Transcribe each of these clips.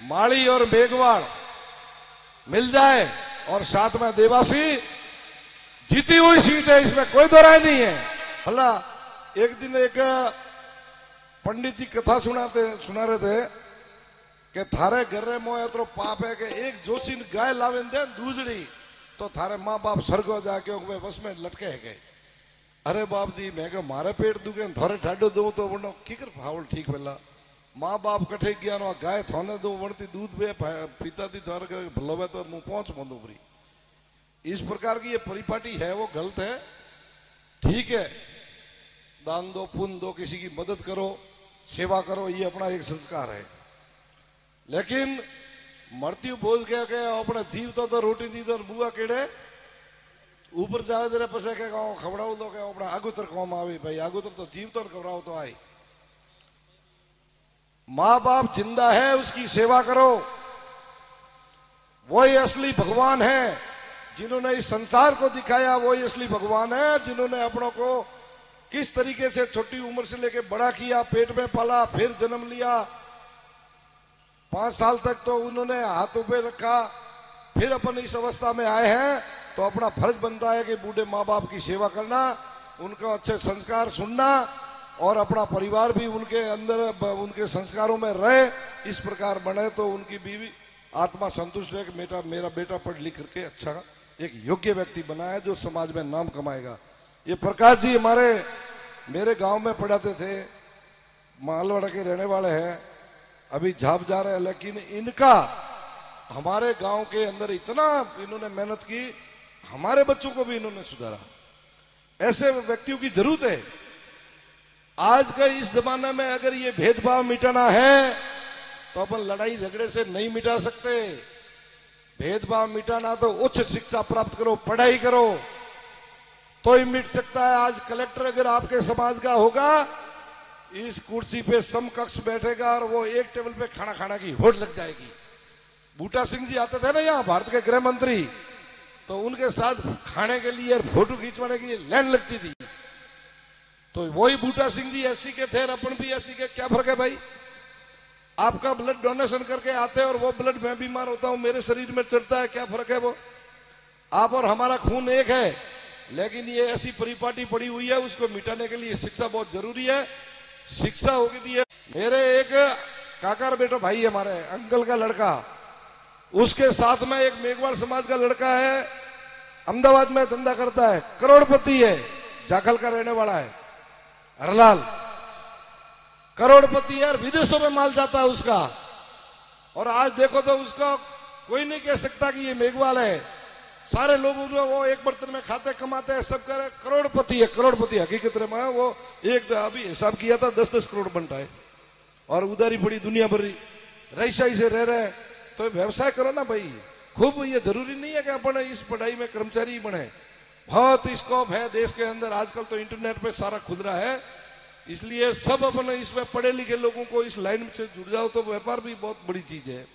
माड़ी और मेघवाड़ मिल जाए और साथ में देवासी, जीती हुई सीट है इसमें कोई दो राय नहीं है। भला, एक दिन एक पंडित जी कथा सुनाते, सुना रहे थे कि थारे घर में एतरो पाप है कि एक जोशी गाय लावे दे दूधड़ी तो थारे माँ बाप स्वर्ग जाके बस में लटके है गए। अरे बाप जी, मैं मारे पेट दुखे थोड़े ठाडो दू तो वनो किकर फावल ठीक पहला माँ बाप कठे गया नो, गाय थोने दो, वणती दूध बे पिता दी थारे के भलो तो मुँह पहुँच बंदू परी इस प्रकार की ये परिपाटी है, वो गलत है। ठीक है, दान दो, पुण्य दो, किसी की मदद करो, सेवा करो, ये अपना एक संस्कार है। लेकिन मृत्यु बोल के के अपने जीव तो तो रोटी दी तो बुआ केड़े? ऊपर जावे जरा पसे के गाँव खवड़ाओ तो के अपना आगुतर कौम आवे, भाई, आगुतर तो जीव तो खवड़ाओ तो आई माँ बाप ज़िंदा है, उसकी सेवा करो। वही असली भगवान है, जिन्होंने इस संसार को दिखाया, वही असली भगवान है, जिन्होंने अपनों को किस तरीके से छोटी उम्र से लेके बड़ा किया, पेट में पाला, फिर जन्म लिया। पाँच साल तक तो उन्होंने हाथों पे रखा, फिर अपन इस अवस्था में आए हैं तो अपना फ़र्ज़ बनता है कि बूढ़े माँ बाप की सेवा करना, उनका अच्छे संस्कार सुनना और अपना परिवार भी उनके अंदर, उनके संस्कारों में रहे, इस प्रकार बने तो उनकी बीवी आत्मा संतुष्ट है कि मेरा मेरा बेटा पढ़ लिख करके अच्छा एक योग्य व्यक्ति बना है जो समाज में नाम कमाएगा। ये प्रकाश जी हमारे, मेरे गाँव में पढ़ाते थे, मालवाड़ा के रहने वाले हैं, अभी झाप जा रहे हैं, लेकिन इनका, हमारे गाँव के अंदर इतना इन्होंने मेहनत की, हमारे बच्चों को भी इन्होंने सुधारा। ऐसे व्यक्तियों की ज़रूरत है। आज का इस जमाने में अगर ये भेदभाव मिटाना है तो अपन लड़ाई झगड़े से नहीं मिटा सकते। भेदभाव मिटाना तो उच्च शिक्षा प्राप्त करो, पढ़ाई करो तो ही मिट सकता है। आज कलेक्टर अगर आपके समाज का होगा, इस कुर्सी पे समकक्ष बैठेगा और वो एक टेबल पे खाना खाना की होट लग जाएगी। बूटा सिंह जी आते थे ना यहाँ, भारत के गृह मंत्री तो उनके साथ खाने के लिए और फ़ोटो खींचवाने के लिए लाइन लगती थी। तो वही बूटा सिंह जी ऐसी के थे अपन भी ऐसी के, क्या फ़र्क है भाई? आपका ब्लड डोनेशन करके आते हैं और वो ब्लड मैं बीमार होता हूँ, मेरे शरीर में चढ़ता है, क्या फ़र्क है वो? आप और हमारा खून एक है, लेकिन ये ऐसी परिपाटी पड़ी हुई है, उसको मिटाने के लिए शिक्षा बहुत ज़रूरी है। शिक्षा होगी थी मेरे एक काकार बेटा भाई है हमारे अंकल का लड़का। उसके साथ में एक मेघवाल समाज का लड़का है, अहमदाबाद में धंधा करता है, करोड़पति है, जाखल का रहने वाला है। हरलाल, करोड़पति यार विदेशों में माल जाता है उसका। और आज देखो तो उसका कोई नहीं कह सकता कि ये मेघवाल है। सारे लोग वो एक बर्तन में खाते कमाते हैं, सब करे करोड़पति है, करोड़पति। हकीकत में वो एक अभी हिसाब किया था दस दस करोड़ बनता है। और उधारी पड़ी दुनिया भर रईसाई से रह रहे तो व्यवसाय करो ना भाई। खूब ये ज़रूरी नहीं है कि अपन इस पढ़ाई में कर्मचारी ही बने। बहुत स्कोप है देश के अंदर। आजकल तो इंटरनेट पे सारा खुदरा है। इसलिए सब अपने इसमें पढ़े लिखे लोगों को इस लाइन से जुड़ जाओ तो व्यापार भी बहुत बड़ी चीज़ है।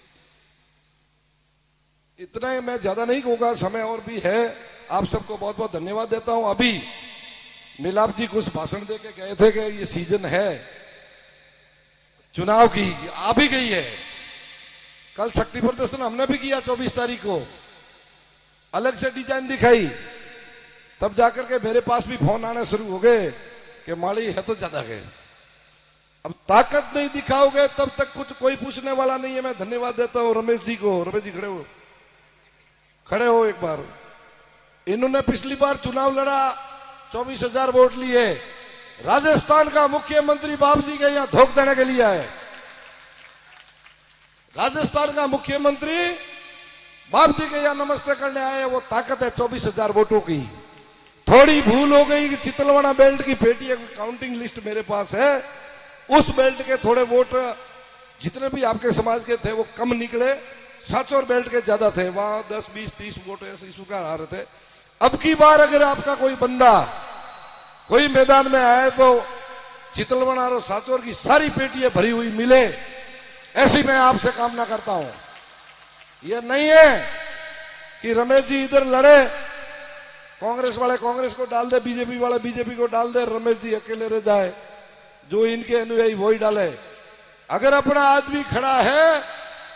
इतना मैं ज़्यादा नहीं कहूँगा, समय और भी है। आप सबको बहुत बहुत धन्यवाद देता हूँ। अभी मिलाप जी कुछ भाषण दे के गए थे कि ये सीज़न है। चुनाव की आ भी गई है। कल शक्ति प्रदर्शन हमने भी किया 24 तारीख को। अलग से डिज़ाइन दिखाई। तब जाकर के मेरे पास भी फ़ोन आने शुरू हो गए कि माली है तो ज़्यादा गए अब ताकत नहीं दिखाओगे, तब तक कुछ कोई पूछने वाला नहीं है। मैं धन्यवाद देता हूँ रमेश जी को। रमेश जी, खड़े हो। खड़े हो एक बार। इन्होंने पिछली बार चुनाव लड़ा, चौबीस हज़ार वोट लिए। राजस्थान का मुख्यमंत्री बाबू जी के यहाँ धोख देने के लिए आए। राजस्थान का मुख्यमंत्री बाप जी के यहाँ नमस्ते करने आए वो ताकत है चौबीस हज़ार वोटों की। थोड़ी भूल हो गई कि चितलवाड़ा बेल्ट की पेटी काउंटिंग लिस्ट मेरे पास है। उस बेल्ट के थोड़े वोट जितने भी आपके समाज के थे वो कम निकले। और बेल्ट के ज़्यादा थे। वहाँ दस, बीस, तीस वोट ऐसे स्वीकार आ रहे थे। अब की बार अगर आपका कोई बंदा कोई मैदान में आए तो चितलवना और साचोर की सारी पेटियाँ भरी हुई मिले। ऐसी मैं आपसे कामना करता हूँ। यह नहीं है कि रमेश जी इधर लड़े कांग्रेस वाले कांग्रेस को डाल दे, बीजेपी वाले बीजेपी को डाल दे, रमेश जी अकेले रह जाए, जो इनके अनुयायी वही डाले। अगर अपना आदमी खड़ा है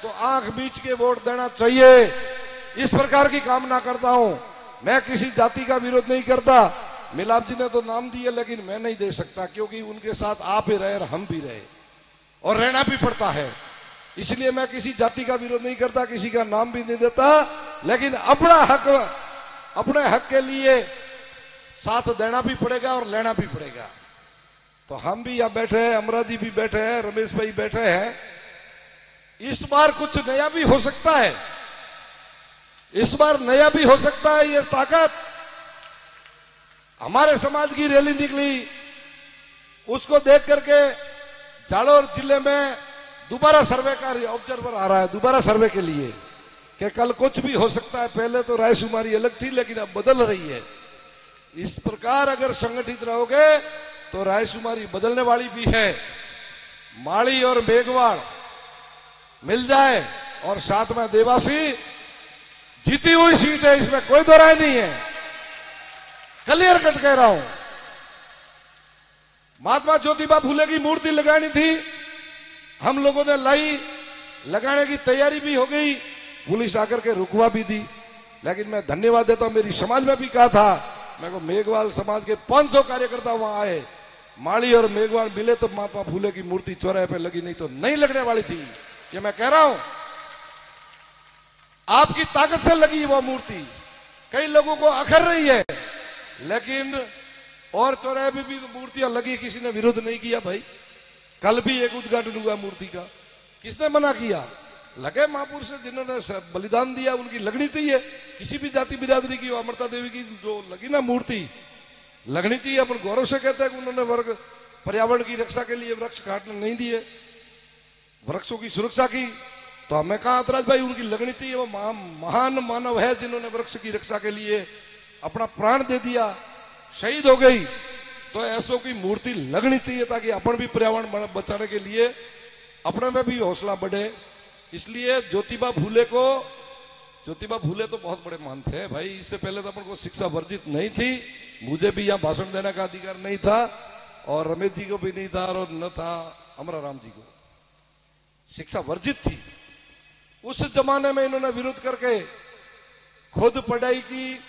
तो आँख बीच के वोट देना चाहिए। इस प्रकार की कामना करता हूँ। मैं किसी जाति का विरोध नहीं करता। मिलाप जी ने तो नाम दिए, लेकिन मैं नहीं दे सकता, क्योंकि उनके साथ आप ही रहे और हम भी रहे। और रहना भी पड़ता है। इसलिए मैं किसी जाति का विरोध नहीं करता, किसी का नाम भी नहीं देता, लेकिन अपना हक अपने हक के लिए साथ देना भी पड़ेगा और लेना भी पड़ेगा। तो हम भी यहाँ बैठे हैं, अमरा जी भी बैठे हैं, रमेश भाई बैठे हैं। इस बार कुछ नया भी हो सकता है। इस बार नया भी हो सकता है ये ताकत। हमारे समाज की रैली निकली। उसको देख करके जालोर ज़िले में दोबारा सर्वे का ऑब्जर्वर आ रहा है, दोबारा सर्वे के लिए। कि कल कुछ भी हो सकता है, पहले तो रायशुमारी अलग थी, लेकिन अब बदल रही है। इस प्रकार अगर संगठित रहोगे तो रायशुमारी बदलने वाली भी है। माड़ी और मेघवाड़ मिल जाए और साथ में देवासी जीती हुई सीट है इसमें कोई दो राय नहीं है। क्लियर कट कह रहा हूँ। महात्मा ज्योतिबा फूले की मूर्ति लगानी थी। हम लोगों ने लाई, लगाने की तैयारी भी हो गई। पुलिस आकर के रुकवा भी दी। लेकिन मैं धन्यवाद देता हूँ, मेरी समाज में भी कहा था मैं को मेघवाल समाज के 500 कार्यकर्ता वहाँ आए। माली और मेघवाल मिले तो महात्मा फूले की मूर्ति चौराहे पे लगी, नहीं तो नहीं लगने वाली थी। ये मैं कह रहा हूँ, आपकी ताकत से लगी वह मूर्ति। कई लोगों को अखर रही है, लेकिन और चौराहे पे भी मूर्तियाँ लगी, किसी ने विरोध नहीं किया भाई। कल भी एक उद्घाटन हुआ मूर्ति का। किसने मना किया? लगे महापुरुष जिन्होंने बलिदान दिया उनकी लगनी चाहिए। किसी भी जाति बिरादरी की अमृता देवी की जो लगी ना मूर्ति लगनी चाहिए। अपन गौरव से कहते हैं कि उन्होंने वर्ग पर्यावरण की रक्षा के लिए वृक्ष काटने नहीं दिए। वृक्षों की सुरक्षा की। तो हमें कहा अतराज भाई उनकी लगनी चाहिए। वो महा, महान मानव है जिन्होंने वृक्ष की रक्षा के लिए अपना प्राण दे दिया। शहीद हो गई। तो ऐसों की मूर्ति लगनी चाहिए ताकि अपन भी पर्यावरण बचाने के लिए अपने में भी हौसला बढ़े। इसलिए ज्योतिबा फूले को, ज्योतिबा फूले तो बहुत बड़े मान थे भाई। इससे पहले तो अपन को शिक्षा वर्जित नहीं थी। मुझे भी यहाँ भाषण देने का अधिकार नहीं था और रमेश जी को भी नहीं था और न था अमरा राम जी को। शिक्षा वर्जित थी। उस जमाने में इन्होंने विरोध करके खुद पढ़ाई की,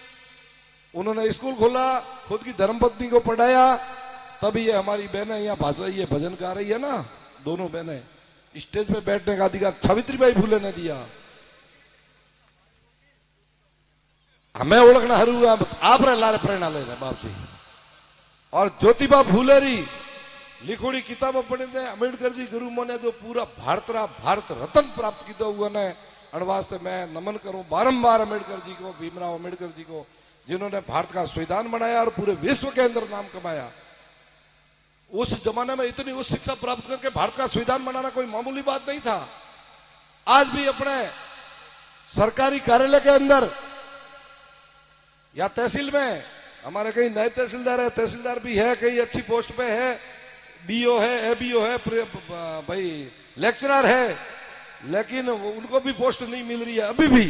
उन्होंने स्कूल खोला, खुद की धर्मपत्नी को पढ़ाया। तभी ये हमारी बहनें यहाँ भाषा, ये भजन गा रही है ना, दोनों बहनें। स्टेज पे बैठने का अधिकार सावित्री बाई फूले ने दिया। हमें ओळखना हरू आप रे लारे प्रेरणा ले रहे बाप जी और ज्योतिबा फूलेरी, लिखोड़ी किताब पढ़ी ने अंबेडकर जी गुरु ने जो पूरा भारत रा, भारत रत्न प्राप्त किया हुआ ने अणवास्ते मैं नमन करूँ बारंबार अंबेडकर जी को, भीमराव अंबेडकर जी को, जिन्होंने भारत का संविधान बनाया और पूरे विश्व के अंदर नाम कमाया। उस जमाने में इतनी उच्च शिक्षा प्राप्त करके भारत का संविधान बनाना कोई मामूली बात नहीं था। आज भी अपने सरकारी कार्यालय के अंदर या तहसील में, हमारे कई नए तहसीलदार है, तहसीलदार भी है कई अच्छी पोस्ट पे है बीओ है एबीओ है भाई लेक्चरर है, लेकिन उनको भी पोस्ट नहीं मिल रही है, अभी भी।